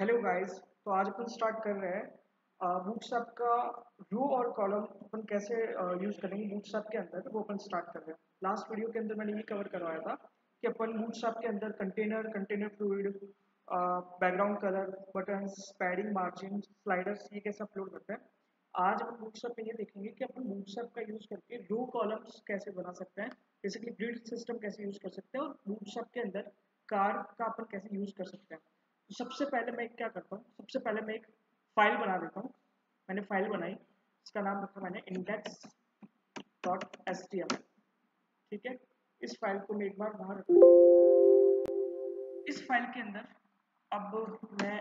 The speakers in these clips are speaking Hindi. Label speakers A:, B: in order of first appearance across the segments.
A: हेलो गाइस तो आज अपन स्टार्ट कर रहे हैं। बूटस्ट्रैप का रो और कॉलम अपन कैसे यूज़ करेंगे? बूटस्ट्रैप के अंदर वो अपन स्टार्ट कर रहे हैं। लास्ट वीडियो के अंदर मैंने ये कवर करवाया था कि अपन बूटस्ट्रैप के अंदर container container fluid background colour button padding margin sliders ये कैसे अपलोड करते हैं। आज अपन बूटस्ट्रैप में ये देखेंगे कि अपन बूटस्ट्रैप का यूज़ करके रो कॉलम्स कैसे बना सकते हैं। बेसिकली ग्रिड सिस्टम कैसे यूज़ कर सकते हैं और बूटस्ट्रैप के अंदर कार का अपन कैसे यूज़ कर सकते हैं। तो सबसे पहले मैं क्या करता हूँ? सबसे पहले मैं एक फ़ाइल बना देता हूँ। मैंने फ़ाइल बनाई। इसका नाम रखा मैंने index dot S T M ठीक है? इस फ़ाइल को मैं एक बार बाहर रखूँ इस फ़ाइल के अंदर अब मैं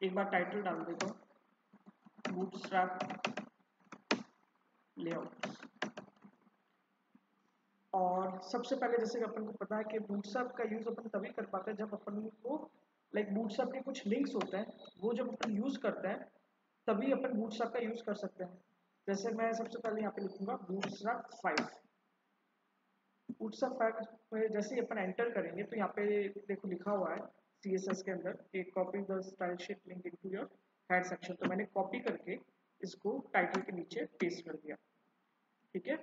A: एक बार टाइटल डाल देता हूँ। बूटस्ट्रैप लेआउट और सबसे पहले जैसे कि अपन को पता है कि बूटस्ट्रैप का यूज़ अपन तभी कर पाते हैं जब अपन को लाइक बूटस्ट्रैप के कुछ लिंक्स होते हैं, वो जब अपन यूज़ करते हैं, तभी अपन बूटस्ट्रैप का यूज़ कर सकते हैं। जैसे मैं सबसे पहले यहाँ पे लिखूँगा बूटस्ट्रैप फाइव बूटस्ट्रैप फाइव जैसे ही अपन एंटर करेंगे तो यहाँ पे देखो लिखा हुआ है सी के अंदर, एक copy the style sheet link into your head section तो मैंने कॉपी करके इसको टाइटल के नीचे पेस्ट कर दिया। ठीक है?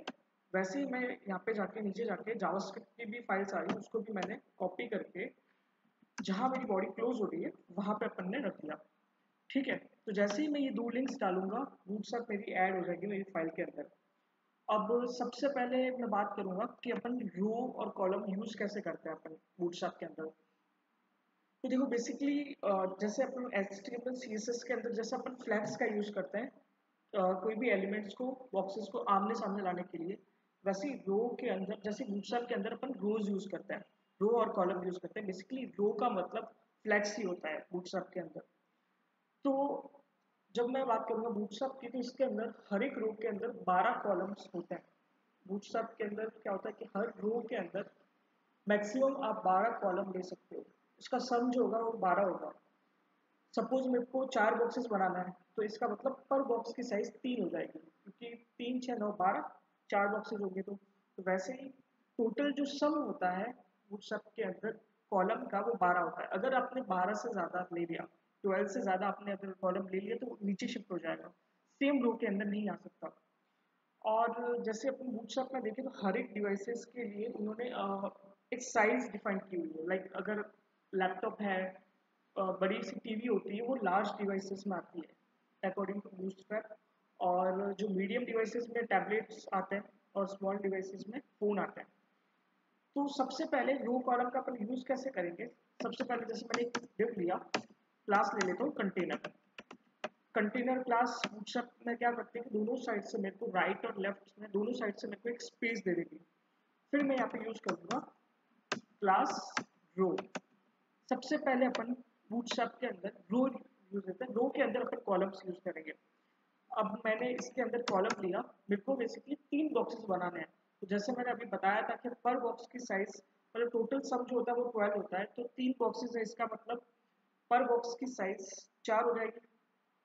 A: वैसे ही मैं यहाँ पे जाके, नीचे जाके जावास्क्रिप्ट की भी फाइल्स आ रही उसको भी मैंने कॉपी करके जहाँ मेरी बॉडी क्लोज हो रही है, वहाँ पे अपन ने रख दिया। ठीक है? तो जैसे ही मैं ये दो लिंक्स डालूँगा बूटस्ट्रैप मेरी ऐड हो जाएगी मेरी फ़ाइल के अंदर। अब सबसे पहले मैं बात करूँगा कि अपन रो और कॉलम यूज़ कैसे करते हैं अपन बूटस्ट्रैप के अंदर। तो देखो बेसिकली जैसे अपन एच टी के अंदर, जैसे अपन फ्लैक्स का यूज़ करते हैं कोई भी एलिमेंट्स को बॉक्सेस को आमने सामने लाने के लिए, वैसे रो के अंदर, जैसे बूटस्ट्रैप के अंदर अपन रोज यूज़ करते हैं। रो और कॉलम यूज़ करते हैं. बेसिकली रो का मतलब फ्लैक्स ही होता है बूटस्ट्रैप के अंदर. तो जब मैं बात करूँगा बूटस्ट्रैप की तो इसके अंदर हर एक रो के अंदर 12 कॉलम्स होते हैं. बूटस्ट्रैप के अंदर क्या होता है कि हर रो के अंदर मैक्सिमम आप 12 कॉलम ले सकते हो. उसका सम जो होगा वो 12 होगा. सपोज़ मेरे को चार बॉक्सेस बनाना है तो इसका मतलब पर बॉक्स की साइज़ तीन हो जाएगी. क्योंकि तीन छः नौ बारह चार बॉक्सेस होंगे तो, तो वैसे ही टोटल जो सम होता है बूटस्ट्रैप के अंदर कॉलम का वो बारह होता है। अगर आपने बारह से ज़्यादा ले लिया ट्वेल्व से ज़्यादा आपने अगर कॉलम ले लिया तो नीचे शिफ्ट हो जाएगा। सेम रो के अंदर नहीं आ सकता। और जैसे अपन बूटस्ट्रैप में देखें तो हर एक डिवाइसेस के लिए उन्होंने एक साइज़ डिफाइन की हुई है। लाइक अगर लैपटॉप है बड़ी सी टीवी होती है, वो लार्ज डिवाइसेस में आती है अकॉर्डिंग टू बूटस्ट्रैप और जो मीडियम डिवाइसेस में टैबलेट्स आते हैं और स्मॉल डिवाइसेस में फ़ोन आते हैं। तो सबसे पहले रो कॉलम का अपन यूज़ कैसे करेंगे? सबसे पहले जैसे मैंने एक डिव लिया क्लास ले लेता हूँ कंटेनर कंटेनर क्लास में क्या करते हैं? दोनों साइड से मेरे को राइट और लेफ़्ट में, दोनों साइड से मेरे को एक स्पेस दे देगी फिर मैं यहाँ पे यूज़ करूँगा क्लास रो सबसे पहले अपन बूटस्ट्रैप के अंदर रो यूज़ करते हैं। रो के अंदर अपन कॉलम्स यूज़ करेंगे। अब मैंने इसके अंदर कॉलम लिया। मेरे को बेसिकली तीन बॉक्सेस बनाने हैं। तो जैसे मैंने अभी बताया था कि पर बॉक्स की साइज़ मतलब टोटल सम जो होता है वो ट्वेल्व होता है तो तीन बॉक्सेस है इसका मतलब पर बॉक्स की साइज़ चार हो जाएगी,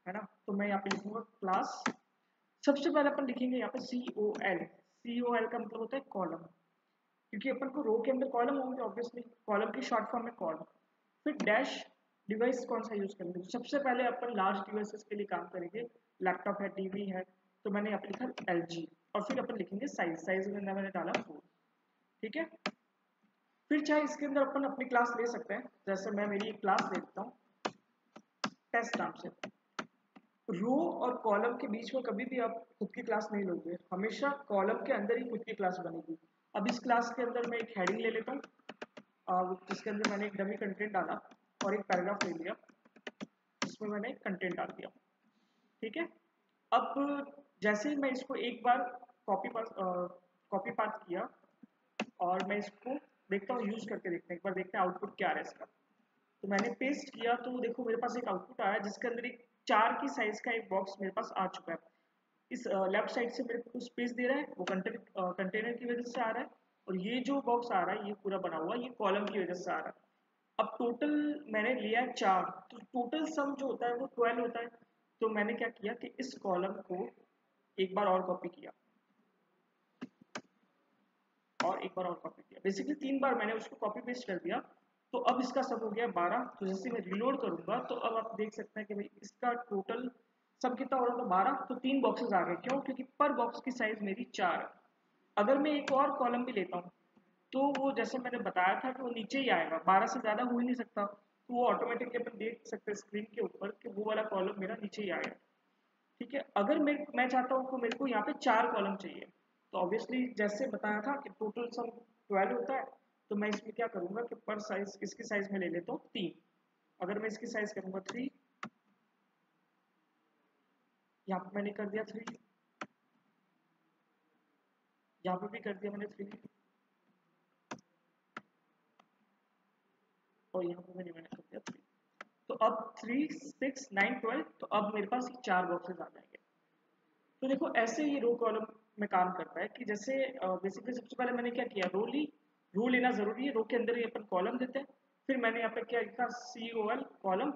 A: है ना? तो मैं यहाँ पे लिखूँगा क्लास सबसे पहले अपन लिखेंगे यहाँ पे सी O L C O L का मतलब होता है कॉलम क्योंकि अपन को रो के अंदर कॉलम होंगे ऑब्वियसली कॉलम की शॉर्ट फॉर्म में कॉलम फिर डैश डिवाइस कौन सा यूज़ करेंगे? सबसे पहले अपन लार्ज डिवाइसेस के लिए काम करेंगे। लैपटॉप है टीवी है तो मैंने यहाँ पे लिखा एल और फिर अपन लिखेंगे साइज़ साइज़ के अंदर मैंने डाला फोर ठीक है? फिर चाहे इसके अंदर अपन अपनी क्लास ले सकते हैं। जैसे मैं मेरी एक क्लास देता हूँ टेस्ट नाम से। रो और कॉलम के बीच में कभी भी आप खुद की क्लास नहीं लोगे। हमेशा कॉलम के अंदर ही खुद की क्लास बनेगी। अब इस क्लास के अंदर मैं एक हेडिंग ले लेता हूँ। जिसके अंदर मैंने एक डमी कंटेंट डाला और एक पैराग्राफ ले लिया। जिसमें मैंने कंटेंट डाल दिया। ठीक है? अब जैसे ही मैं इसको एक बार कॉपी पास कॉपी पास किया और मैं इसको देखता हूँ यूज़ करके देखते हैं। एक बार देखते हैं आउटपुट क्या आ रहा है इसका। तो मैंने पेस्ट किया तो देखो मेरे पास एक आउटपुट आया जिसके अंदर एक चार की साइज़ का एक बॉक्स मेरे पास आ चुका है। इस लेफ़्ट साइड से मेरे को स्पेस दे रहा है, वो कंटेनर की वजह से आ रहा है और ये जो बॉक्स आ रहा है, ये पूरा बना हुआ, ये कॉलम की वजह से आ रहा है। अब टोटल मैंने लिया है चार। तो टोटल सम जो होता है वो ट्वेल्व होता है। तो मैंने क्या किया कि इस कॉलम को एक बार और कॉपी किया। और एक बार और कॉपी किया। बेसिकली तीन बार मैंने उसको कॉपी पेस्ट कर दिया। तो अब इसका सब हो गया बारह। तो जैसे मैं रिलोड करूँगा तो अब आप देख सकते हैं कि भाई इसका टोटल सब कितना हो रहा था बारह। तो तीन बॉक्सेस आ गए। क्यों? क्योंकि पर बॉक्स की साइज़ मेरी चार है। अगर मैं एक और कॉलम भी लेता हूँ तो वो जैसे मैंने बताया था कि वो नीचे ही आएगा। बारह से ज़्यादा हो ही नहीं सकता। तो वो ऑटोमेटिकली अपन देख सकते हैं स्क्रीन के ऊपर कि वो वाला कॉलम मेरा नीचे ही आएगा ठीक है? अगर मैं मैं चाहता हूँ मेरे को यहाँ पे चार कॉलम चाहिए तो ऑब्वियसली जैसे बताया था कि टोटल सम ट्वेल्व होता है तो मैं इसमें क्या करूँगा कि पर साइज़ इसकी साइज़ में ले लेता हूँ तीन। अगर मैं इसकी साइज़ करूँगा थ्री यहाँ पे मैंने कर दिया थ्री यहाँ पे भी कर दिया मैंने थ्री और यहाँ पे मैंने मैंने कर दिया थ्री तो अब थ्री सिक्स नाइन ट्वेल्व तो अब मेरे पास चार बॉक्सेस आ जाएँगे। तो देखो, ऐसे ये रो कॉलम में काम करता है कि जैसे बेसिकली सबसे पहले मैंने क्या किया रो ली रो लेना ज़रूरी है रो के अंदर ही अपन कॉलम देते हैं। फिर मैंने यहाँ पे क्या लिखा सी ओ एल कॉलम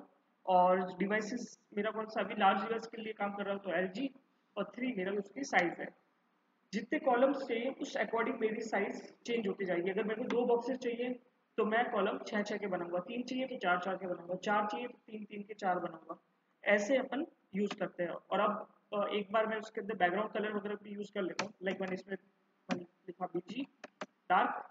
A: और डिवाइसेस मेरा कौन सा, अभी लार्ज डिवाइस के लिए काम कर रहा हूँ तो एल जी और थ्री मेरा उसकी साइज़ है। जितने कॉलम्स चाहिए, उस अकॉर्डिंग मेरी साइज़ चेंज होती जाएगी। अगर मेरे को दो बॉक्सेस चाहिए तो मैं कॉलम छः छः के बनाऊँगा, तीन चाहिए तो चार चार के बनाऊँगा, चार चाहिए तो तीन तीन के चार बनाऊँगा। ऐसे अपन यूज़ करते हैं। और अब एक बार मैं उसके अंदर बैकग्राउंड कलर वगैरह भी यूज़ कर लेता हूँ। लाइक मैंने इसमें, मैंने लिखा बीजी डार्क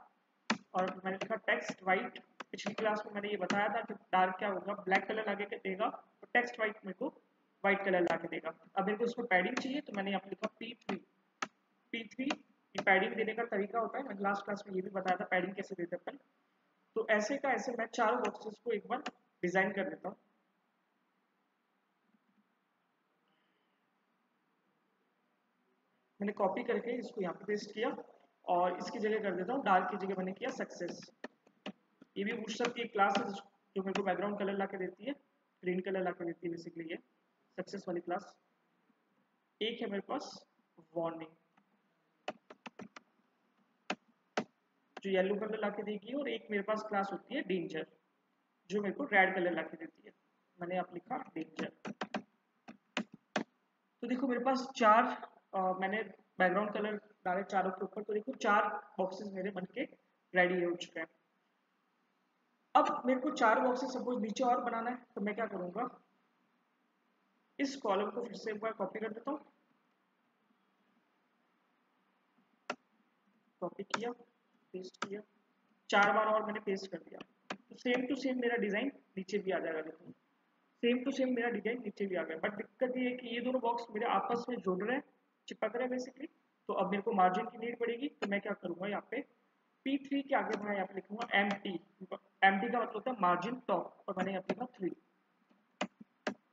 A: और मैंने लिखा टेक्स्ट वाइट पिछली क्लास में मैंने ये बताया था कि डार्क क्या होगा ब्लैक कलर लाके देगा तो टेक्स्ट वाइट मेरे को व्हाइट कलर ला के देगा। अब मेरे को इसमें पैडिंग चाहिए तो मैंने यहाँ पे लिखा P three P three padding देने का तरीका होता है। मैंने लास्ट क्लास में ये भी बताया था पैडिंग कैसे देते अपन। तो ऐसे का ऐसे मैं चारों बॉक्सेस को एक बार डिज़ाइन कर लेता हूँ। मैंने कॉपी करके इसको यहाँ पे पेस्ट किया और इसकी जगह कर देता हूँ डार्क की जगह मैंने किया सक्सेस ये भी बूस्टर की क्लास है जो मेरे को बैकग्राउंड कलर ला देती है ग्रीन कलर ला देती है बेसिकली ये। सक्सेस वाली क्लास एक है मेरे पास वार्निंग जो येलो कलर ला के देगी और एक मेरे पास क्लास होती है डेंजर जो मेरे को रेड कलर ला के देती है। मैंने आप लिखा डेंजर तो देखो मेरे पास चार आ, मैंने बैकग्राउंड कलर डाले चारों के ऊपर तो देखो चार बॉक्सेस मेरे बन के रेडी हो चुके हैं। अब मेरे को चार बॉक्सेस सपोज़ नीचे और बनाना है तो मैं क्या करूँगा? इस कॉलम को फिर से एक बार कॉपी कर देता हूँ। कॉपी किया। पेस्ट किया। चार बार और मैंने पेस्ट कर दिया। तो सेम टू सेम मेरा डिज़ाइन नीचे भी आ जाएगा, देखो। सेम टू सेम मेरा डिज़ाइन नीचे भी आ गया। बट दिक्कत ये है कि ये दोनों बॉक्स मेरे आपस में जुड़ रहे हैं, चिपक रहे हैं बेसिकली तो अब मेरे को मार्जिन की नीड पड़ेगी तो मैं क्या करूँगा यहाँ पे? P3 के आगे मैं यहाँ पे लिखूँगा एम टी एम टी का मतलब होता है मार्जिन टॉप और मैंने यहाँ पे लिखा थ्री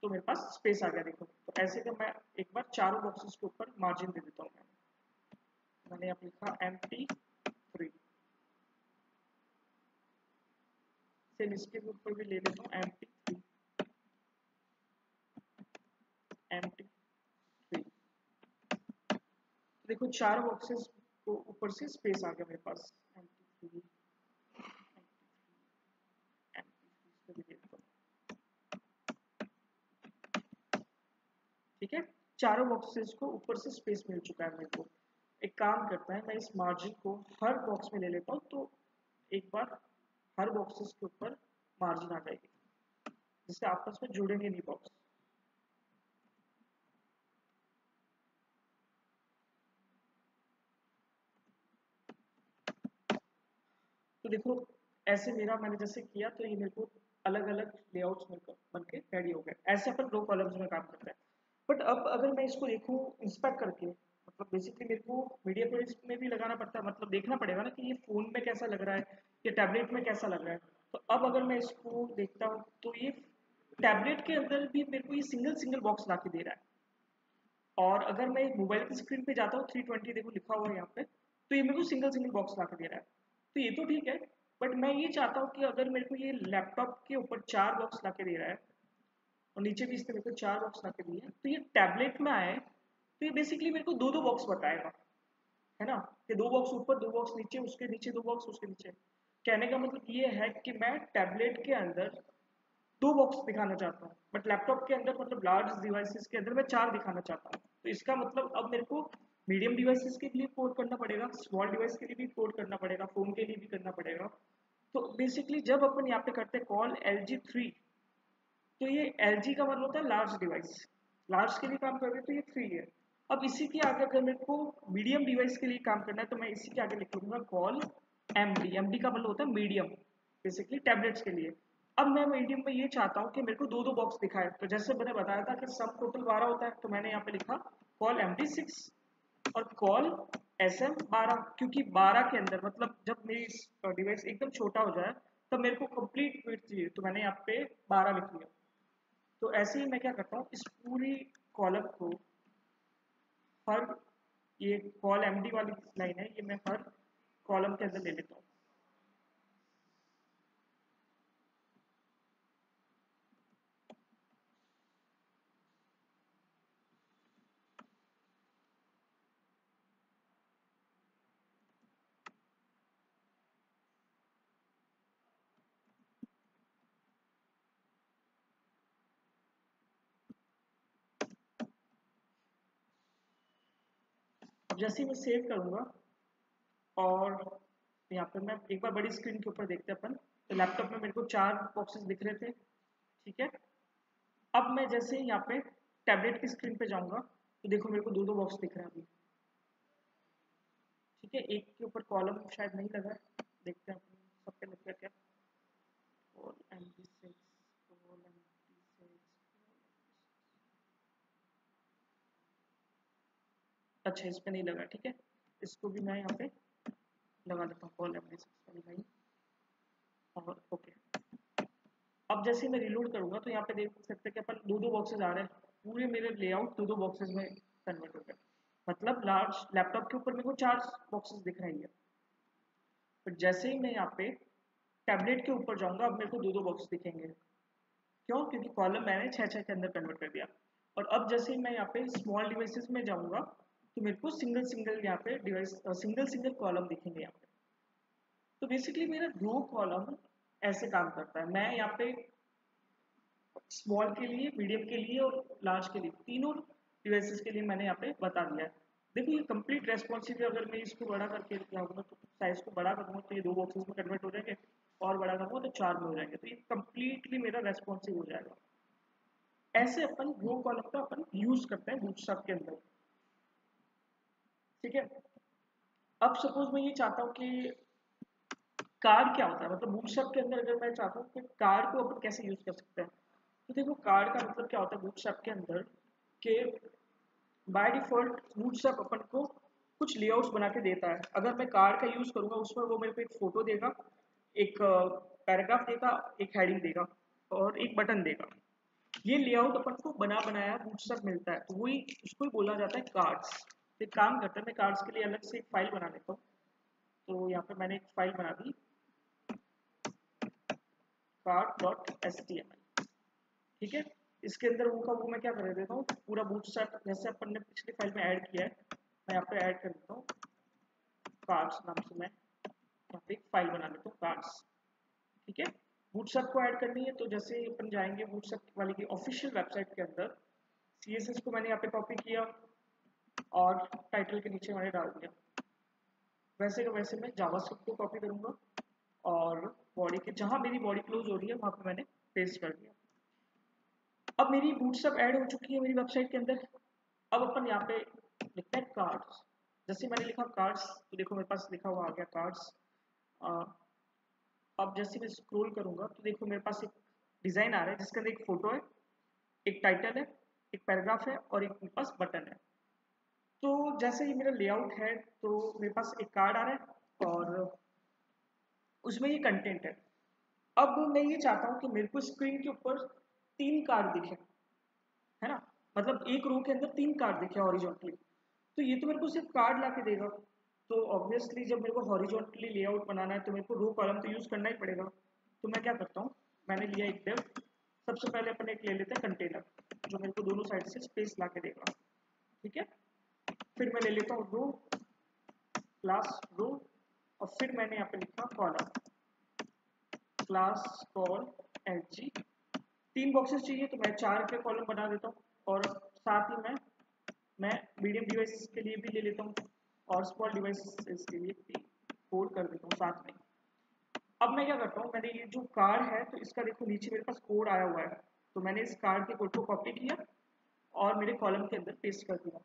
A: तो मेरे पास स्पेस आ गया, देखो। तो ऐसे का मैं एक बार चारों बॉक्सेस के ऊपर मार्जिन दे देता हूँ। मैंने यहाँ पे लिखा एम टी थ्री सेम इसके ऊपर भी ले लेता हूँ M T three M T three देखो, चार बॉक्सेस को ऊपर से स्पेस आ गया मेरे पास। एम टी थ्री ठीक है? चारों बॉक्सेस को ऊपर से स्पेस मिल चुका है मेरे को। एक काम करता है, मैं इस मार्जिन को हर बॉक्स में ले लेता हूँ तो एक बार हर बॉक्सेस के ऊपर मार्जिन आ जाएगी। जिससे आपस में जुड़ेंगे नहीं बॉक्स तो देखो, ऐसे मेरा मैंने जैसे किया तो ये मेरे को अलग अलग लेआउट्स बन के रेडी हो गए। ऐसे अपन दो कॉलम्स में काम करते हैं। बट अब अगर मैं इसको देखूँ इंस्पेक्ट करके मतलब बेसिकली मेरे को मीडिया प्रोजेक्ट में भी लगाना पड़ता है मतलब देखना पड़ेगा ना कि ये फ़ोन में कैसा लग रहा है। या टैबलेट में कैसा लग रहा है? तो अब अगर मैं इसको देखता हूँ तो ये टैबलेट के अंदर भी मेरे को ये सिंगल सिंगल बॉक्स ला के दे रहा है। और अगर मैं मोबाइल की स्क्रीन पे जाता हूँ थ्री ट्वेंटी देखो लिखा हुआ है यहाँ पे तो ये मेरे को सिंगल सिंगल बॉक्स ला के दे रहा है। तो ये तो ठीक है बट मैं ये चाहता हूँ कि अगर मेरे को ये लैपटॉप के ऊपर चार बॉक्स ला के दे रहा है, और नीचे भी इसने मेरे को चार बॉक्स ला के दिए तो ये टैबलेट में आए तो ये बेसिकली मेरे को दो दो बॉक्स बताएगा, है ना? कि दो बॉक्स ऊपर, दो बॉक्स नीचे, उसके नीचे दो बॉक्स उसके नीचे। कहने का मतलब ये है कि मैं टैबलेट के अंदर दो बॉक्स दिखाना चाहता हूँ बट लैपटॉप के अंदर मतलब लार्ज डिवाइसेस के अंदर मैं चार दिखाना चाहता हूँ। तो इसका मतलब अब मेरे को मीडियम डिवाइसेस के लिए कोड करना पड़ेगा स्मॉल डिवाइस के लिए भी कोड करना पड़ेगा फ़ोन के लिए भी करना पड़ेगा। तो बेसिकली जब अपन यहाँ पे करते हैं कॉल एल जी थ्री तो ये एल जी का मतलब होता है लार्ज डिवाइस लार्ज के लिए काम कर रहे तो ये थ्री है। अब इसी के आगे अगर मेरे को मीडियम डिवाइस के लिए काम करना है तो मैं इसी के आगे लिख लूँगा col M D M D का मतलब होता है मीडियम बेसिकली टैबलेट्स के लिए। अब मैं मीडियम में ये चाहता हूँ कि मेरे को दो दो बॉक्स दिखाए। तो जैसे मैंने बताया था कि सब टोटल बारह होता है तो मैंने यहाँ पे लिखा कॉल एम डी सिक्स और कॉल एस एम बारह, क्योंकि बारह के अंदर मतलब जब मेरी डिवाइस एकदम छोटा हो जाए, तब मेरे को कंप्लीट वेट चाहिए। तो मैंने यहाँ पे बारह लिख लिया। तो ऐसे ही मैं क्या करता हूँ, इस पूरी कॉलम को हर, ये कॉल एमडी वाली लाइन है, ये मैं हर कॉलम के अंदर ले लेता हूँ। जैसे मैं सेव करूँगा और यहाँ पे मैं एक बार बड़ी स्क्रीन के ऊपर देखते अपन। तो लैपटॉप में मेरे को चार बॉक्सेस दिख रहे थे, ठीक है? अब मैं जैसे यहाँ पे टैबलेट की स्क्रीन पे जाऊँगा तो देखो मेरे को दो दो बॉक्स दिख रहे हैं अभी। ठीक है? एक के ऊपर कॉलम शायद नहीं लगा देखते हैं सब पे लग गया क्या? और एम अच्छा इस पर नहीं लगा, ठीक है? इसको भी मैं यहाँ पे लगा देता हूँ कॉल एम वाली लाइन और ओके अब जैसे मैं रिलोड करूँगा तो यहाँ पे देख सकते हैं कि अपन दो दो बॉक्सेज आ रहे हैं। पूरे मेरे लेआउट दो दो बॉक्सेज में कन्वर्ट हो गया मतलब लार्ज लैपटॉप के ऊपर मेरे को चार बॉक्सेस दिख रही है पर जैसे ही मैं यहाँ पे टैबलेट के ऊपर जाऊँगा, अब मेरे को दो दो बॉक्स दिखेंगे। क्यों? क्योंकि कॉलम मैंने छः छः के अंदर कन्वर्ट कर दिया। और अब जैसे ही मैं यहाँ पे स्मॉल डिवाइसेस में जाऊँगा तो मेरे को सिंगल सिंगल यहाँ पे डिवाइस सिंगल सिंगल कॉलम दिखेंगे यहाँ पे। तो बेसिकली मेरा रो कॉलम ऐसे काम करता है। मैं यहाँ पे स्मॉल के लिए मीडियम के लिए और लार्ज के लिए, तीनों डिवाइसेस के लिए मैंने यहाँ पे बता दिया है। देखो ये कंप्लीट रेस्पॉन्सिव है। अगर मैं इसको बड़ा करके जाऊँगा तो साइज़ को बड़ा करूँगा तो ये दो बॉक्सेस में कन्वर्ट हो जाएँगे। और बड़ा करूँगा तो चार में हो जाएँगे। तो ये कंप्लीटली मेरा रेस्पॉन्सिव हो जाएगा। ऐसे अपन रो कॉलम का अपन यूज़ करते हैं बूटस्ट्रैप के अंदर। ठीक है? अब सपोज़ मैं ये चाहता हूँ कि कार्ड क्या होता है? मतलब बूटस्ट्रैप के अंदर अगर मैं चाहता हूँ कि कार्ड को अपन कैसे यूज़ कर सकते हैं? तो देखो कार्ड का मतलब क्या होता है बूटस्ट्रैप के अंदर कि बाय डिफ़ॉल्ट बूटस्ट्रैप अपन को कुछ लेआउट्स बना के देता है। अगर मैं कार्ड का यूज़ करूँगा उसमें वो मेरे को एक फ़ोटो देगा, एक पैराग्राफ देगा, एक हेडिंग देगा और एक बटन देगा। ये लेआउट अपन को बना बनाया बूटस्ट्रैप मिलता है। तो वही, उसको बोला जाता है कार्ड्स एक काम करते हैं मैं कार्ड्स के लिए अलग से एक फ़ाइल बना लेता हूँ तो यहाँ पे मैंने एक फ़ाइल बना दी। कार्ड डॉट एस ठीक है? इसके अंदर वो का वो मैं क्या कर देता हूँ? पूरा बूट जैसे अपन ने पिछली फ़ाइल में ऐड किया है, मैं यहाँ पे ऐड कर देता हूँ। कार्ड्स नाम से मैं यहाँ पे एक फ़ाइल बना लेता हूँ कार्ड्स ठीक है? बूटस्ट्रैप को ऐड करनी है तो जैसे अपन जाएँगे बूटस्ट्रैप वाली की ऑफिशियल वेबसाइट के अंदर सीएसएस को मैंने यहाँ पे कॉपी किया। और टाइटल के नीचे मैंने डाल दिया वैसे का वैसे मैं जावास्क्रिप्ट को कॉपी करूँगा और बॉडी के, जहाँ मेरी बॉडी क्लोज हो रही है, वहाँ पे मैंने पेस्ट कर दिया। अब मेरी बूटस्ट्रैप ऐड हो चुकी है मेरी वेबसाइट के अंदर। अब अपन यहाँ पे लिखते हैं कार्ड्स जैसे मैंने लिखा कार्ड्स तो देखो मेरे पास लिखा हुआ आ गया कार्ड्स अब जैसे मैं स्क्रोल करूँगा तो देखो मेरे पास एक डिज़ाइन आ रहा है, जिसके अंदर एक फ़ोटो है, एक टाइटल है, एक पैराग्राफ है और एक मेरे पास बटन है। जैसे ही मेरा लेआउट है तो मेरे पास एक कार्ड आ रहा है और उसमें ये कंटेंट है। अब मैं ये चाहता हूँ कि मेरे को स्क्रीन के ऊपर तीन कार्ड दिखे, है ना? मतलब एक रो के अंदर तीन कार्ड दिखे हॉरिजॉन्टली तो ये तो मेरे को सिर्फ़ कार्ड ला के देगा। तो ऑब्वियसली जब मेरे को हॉरिजॉन्टली लेआउट बनाना है तो मेरे को रो कॉलम तो यूज़ करना ही पड़ेगा। तो मैं क्या करता हूँ? मैंने लिया एक डेव सबसे पहले अपन एक ले लेते हैं कंटेनर जो मेरे को दोनों साइड से स्पेस ला के देगा। ठीक है? फिर मैं ले लेता हूँ रो क्लास रो और फिर मैंने यहाँ पे लिखा column class col L G तीन बॉक्सेस चाहिए तो मैं चार के कॉलम बना देता हूँ, और साथ ही मैं मैं मीडियम डिवाइस के लिए भी ले लेता हूँ, और स्मॉल डिवाइस के लिए भी कोड कर देता हूँ साथ में. अब मैं क्या करता हूँ, मैंने ये जो कार है तो इसका देखो नीचे मेरे पास कोड आया हुआ है तो मैंने इस कार के कोड को कॉपी किया, और मेरे कॉलम के अंदर पेस्ट कर दिया।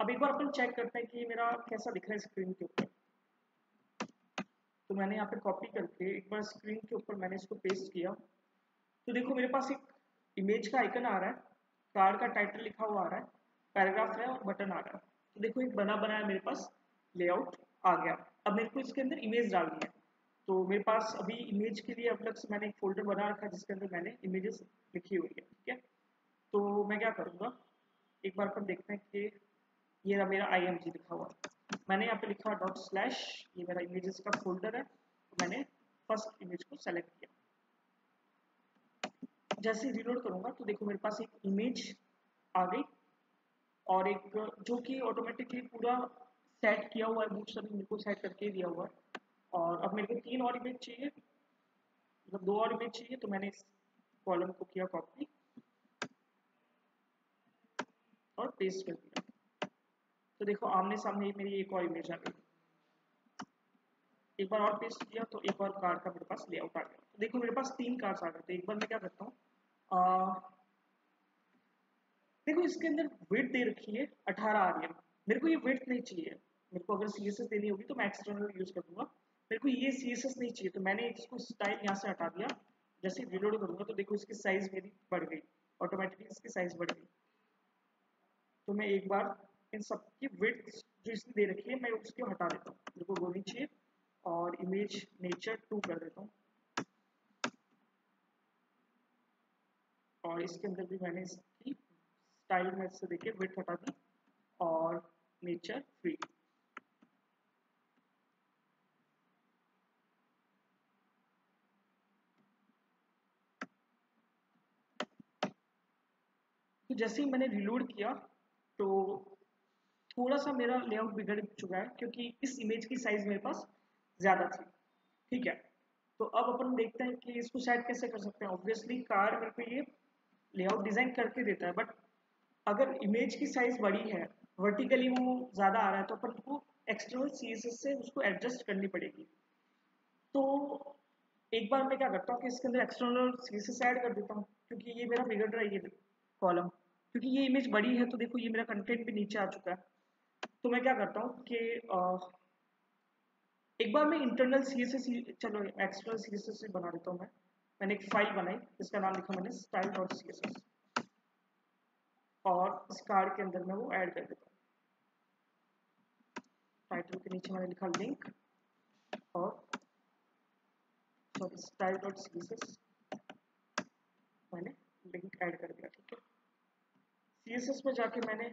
A: अब एक बार अपन चेक करते हैं कि मेरा कैसा दिख रहा है स्क्रीन के ऊपर। तो मैंने यहाँ पे कॉपी करके एक बार स्क्रीन के ऊपर मैंने इसको पेस्ट किया। तो देखो मेरे पास एक इमेज का आइकन आ रहा है कार का टाइटल लिखा हुआ आ रहा है पैराग्राफ है और बटन आ रहा है। तो देखो एक बना बनाया मेरे पास लेआउट आ गया। अब मेरे को इसके अंदर इमेज डालनी है। तो मेरे पास अभी इमेज के लिए अलग से मैंने एक फोल्डर बना रखा है, जिसके अंदर मैंने इमेजेस लिखी हुई है, ठीक है? तो मैं क्या करूँगा? एक बार अपन देखते हैं कि ये रहा मेरा आई लिखा हुआ। मैंने यहाँ पे लिखा डॉट स्लैश ये मेरा इमेजेस का फोल्डर है। तो मैंने फ़र्स्ट इमेज को सेलेक्ट किया। जैसे रिलोड करूँगा तो देखो मेरे पास एक इमेज आ गई और एक जो कि ऑटोमेटिकली पूरा सेट किया हुआ है बूट सभी मेरे को सेट करके दिया हुआ है। और अब मेरे को तीन और इमेज चाहिए। मतलब दो और इमेज चाहिए तो मैंने इस कॉलम को किया कॉपी और पेस्ट कर दिया। तो देखो, आमने सामने मेरी एक और इमेज आ गई। एक बार और पेस्ट किया तो एक और कार का मेरे पास लेआउट आ गया। तो देखो, मेरे पास तीन कार्स आ गए तो एक बार मैं क्या करता हूँ? देखो, इसके अंदर वेट दे रखी है 18 आरएम मेरे को ये वेट नहीं चाहिए। मेरे को अगर सीएसएस देनी होगी तो मैं एक्सटर्नल यूज़ कर दूँगा। मेरे को ये सी नहीं चाहिए तो मैंने इसको स्टाइल यहाँ से हटा दिया। जैसे रिलोड करूँगा तो देखो, इसकी साइज़ मेरी बढ़ गई। ऑटोमेटिकली इसकी साइज़ बढ़ गई। तो मैं एक बार इन सब की विथ जो इसने दे रखी है, मैं उसको हटा देता हूँ। मेरे वो नहीं चाहिए और इमेज नेचर टू कर देता हूँ। और इसके अंदर भी मैंने इसकी स्टाइल में से देखिए विथ हटा दी और नेचर फ्री तो जैसे ही मैंने रिलोड किया थोड़ा सा मेरा लेआउट बिगड़ चुका है क्योंकि इस इमेज की साइज़ मेरे पास ज़्यादा थी, ठीक है? तो अब अपन देखते हैं कि इसको सेट कैसे कर सकते हैं। ऑब्वियसली कार मेरे को ये लेआउट डिज़ाइन करके देता है बट अगर इमेज की साइज़ बड़ी है वर्टिकली वो ज़्यादा आ रहा है तो अपन को एक्सटर्नल सी से उसको एडजस्ट करनी पड़ेगी। तो एक बार मैं क्या करता हूँ कि इसके अंदर एक्सटर्नल सी ऐड कर देता हूँ, क्योंकि ये मेरा बिगड़ रहा है ये कॉलम क्योंकि ये इमेज बड़ी है तो देखो ये मेरा कंटेंट भी नीचे आ चुका है। तो मैं क्या करता हूँ कि एक बार मैं इंटरनल सी एस चलो एक्सटर्नल सी एस बना देता हूँ मैं। मैंने एक फ़ाइल बनाई, जिसका नाम लिखा मैंने style dot C S S और इस कार्ड के अंदर मैं वो ऐड कर देता हूँ। टाइटल के नीचे मैंने लिखा लिंक और sorry style dot C S S मैंने लिंक ऐड कर दिया, ठीक है। सी एस एस में जाके मैंने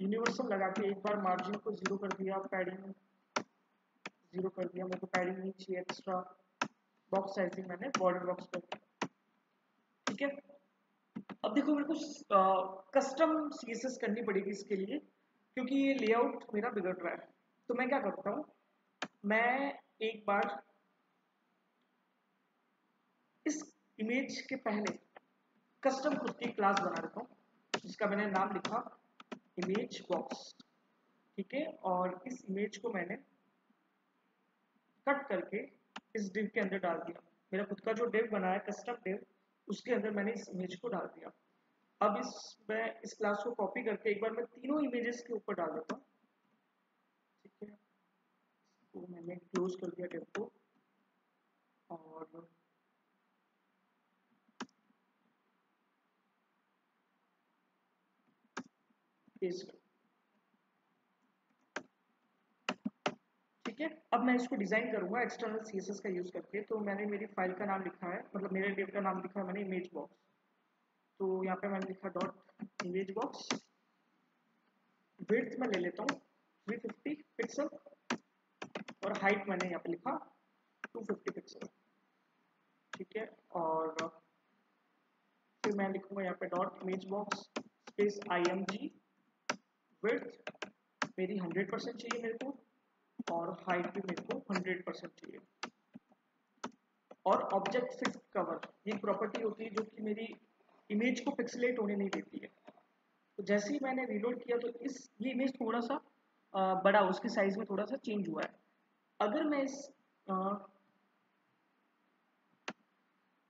A: यूनिवर्सल लगा के एक बार मार्जिन को ज़ीरो कर दिया पैडिंग ज़ीरो कर दिया, मेरे को पैडिंग नहीं चाहिए एक्स्ट्रा बॉक्स साइजिंग मैंने बॉर्डर बॉक्स कर दिया। ठीक है? अब देखो मेरे को कस्टम सी करनी पड़ेगी इसके लिए, क्योंकि ये लेआउट मेरा बिगड़ रहा है। तो मैं क्या करता हूँ, मैं एक बार इस इमेज के पहले कस्टम खुद की क्लास बना देता हूँ, जिसका मैंने नाम लिखा। इमेज बॉक्स ठीक है? और इस इमेज को मैंने कट करके इस डिव के अंदर डाल दिया। मेरा खुद का जो डिव बना है कस्टम डिव उसके अंदर मैंने इस इमेज को डाल दिया। अब इस, मैं इस क्लास को कॉपी करके एक बार मैं तीनों इमेजेस के ऊपर डाल देता हूँ। ठीक है? तो मैंने क्लोज कर दिया डिव को। और पेस्ट ठीक है, अब मैं इसको डिज़ाइन करूँगा एक्सटर्नल सीएसएस का यूज़ करके। तो मैंने मेरी फ़ाइल का नाम लिखा है मतलब मेरे डेट का नाम लिखा है मैंने इमेज बॉक्स तो यहाँ पे मैंने लिखा डॉट इमेज बॉक्स विड्थ मैं ले लेता हूँ 350 पिक्सल और हाइट मैंने यहाँ पे लिखा 250 पिक्सल ठीक है, और फिर मैं लिखूँगा यहाँ पे dot image box space I M G width मेरी 100 परसेंट चाहिए मेरे को और हाइट भी मेरे को 100 परसेंट चाहिए। और ऑब्जेक्ट फिट कवर ये प्रॉपर्टी होती है जो कि मेरी इमेज को पिक्सलेट होने नहीं देती है। तो जैसे ही मैंने रिलोड किया तो इस ये इमेज थोड़ा सा आ, बड़ा उसके साइज़ में थोड़ा सा चेंज हुआ है। अगर मैं इस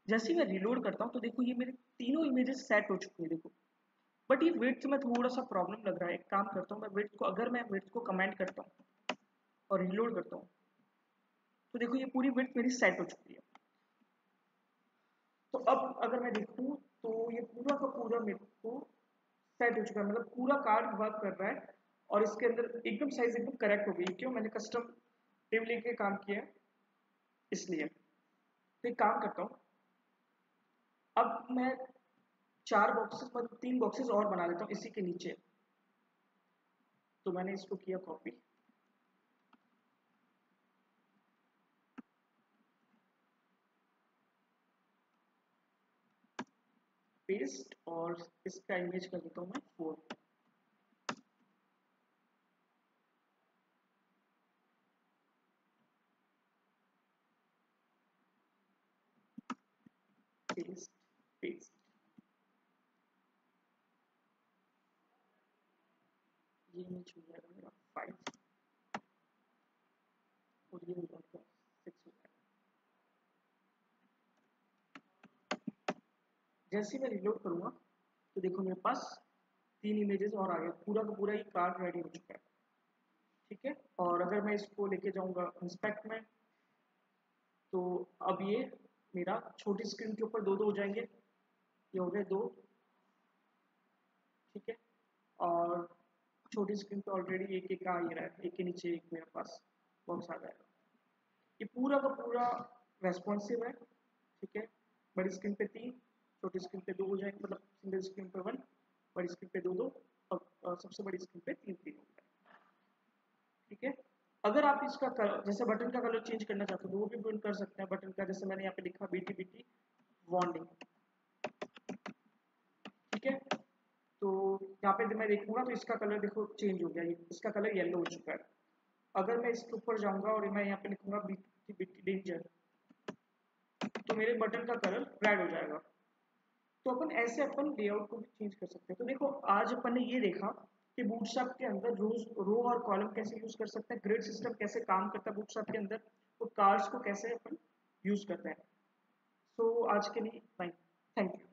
A: जैसे ही मैं रिलोड करता हूँ तो देखो ये मेरे तीनों इमेजेस सेट हो चुकी है देखो। बट ये वेट्स में थोड़ा सा प्रॉब्लम लग रहा है। एक काम करता हूँ, मैं वेट्स को, अगर मैं वेट्स को कमेंट करता हूँ और रिलोड करता हूँ तो देखो ये पूरी वेट मेरी सेट हो चुकी है। तो अब अगर मैं देखूँ तो ये पूरा का पूरा मेरे को सेट हो चुका है। मतलब पूरा कार्ड वर्क कर रहा है और इसके अंदर एकदम साइज़ एकदम करेक्ट हो गई क्यों? मैंने कस्टम टेब लेके काम किया इसलिए। तो एक काम करता हूँ, अब मैं चार बॉक्सेस मतलब तीन बॉक्सेस और बना लेता हूँ इसी के नीचे। तो मैंने इसको किया कॉपी पेस्ट और इसका इमेज कर देता हूँ मैं फोर पेस्ट पेस्ट ये इमेज हो जाएगा मेरा फाइव सिक्स हो जैसे मैं रिलोड करूँगा। तो देखो मेरे पास तीन इमेजेस और आ गए। पूरा का पूरा ही कार्ड रेडी हो चुका है। ठीक है? और अगर मैं इसको लेके जाऊँगा इंस्पेक्ट में तो अब ये मेरा छोटी स्क्रीन के ऊपर दो दो हो जाएँगे। ये हो गए दो। ठीक है? और छोटी स्क्रीन पे ऑलरेडी एक एक आ ही रहा है। एक के नीचे, एक मेरे पास। बॉक्स आ जाएगा। ये पूरा का पूरा रेस्पॉन्सिव है, ठीक है? बड़ी स्क्रीन पे तीन, छोटी स्क्रीन पे दो हो जाएँगे मतलब सिंगल स्क्रीन पे वन बड़ी स्क्रीन पे दो दो, और सबसे बड़ी स्क्रीन पे तीन तीन हो गए ठीक है? अगर आप इसका कलर जैसे बटन का कलर चेंज करना चाहते हो तो वो भी प्रिंट कर सकते हैं बटन का, जैसे मैंने यहाँ पे लिखा बीटी बीटी वॉन्डिंग ठीक है? तो यहाँ पे मैं देखूँगा तो इसका कलर देखो चेंज हो गया इसका कलर येलो हो चुका है। अगर मैं इसके ऊपर जाऊँगा और मैं यहाँ पे लिखूँगा डेंजर तो मेरे बटन का कलर रेड हो जाएगा। तो अपन ऐसे अपन लेआउट को भी चेंज कर सकते हैं। तो देखो आज अपन ने ये देखा कि बूटस्ट्रैप के अंदर रोज रो और कॉलम कैसे यूज़ कर सकते हैं ग्रिड सिस्टम कैसे काम करता है बूटस्ट्रैप के अंदर तो कार्ड्स को कैसे अपन यूज़ करते हैं। सो so, आज के लिए थैंक यू